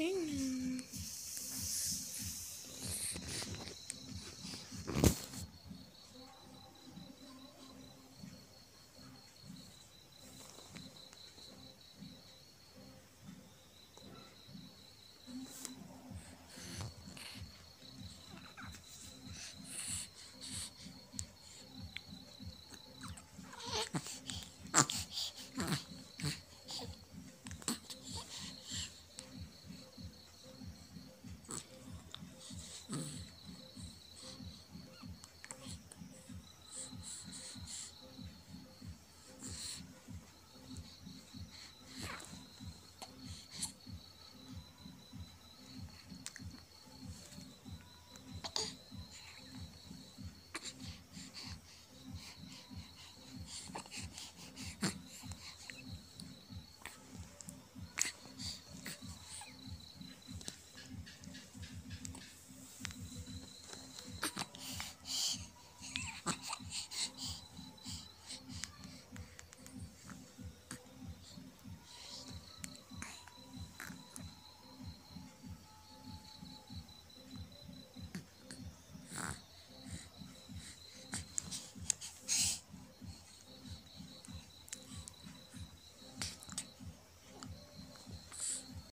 Hmm.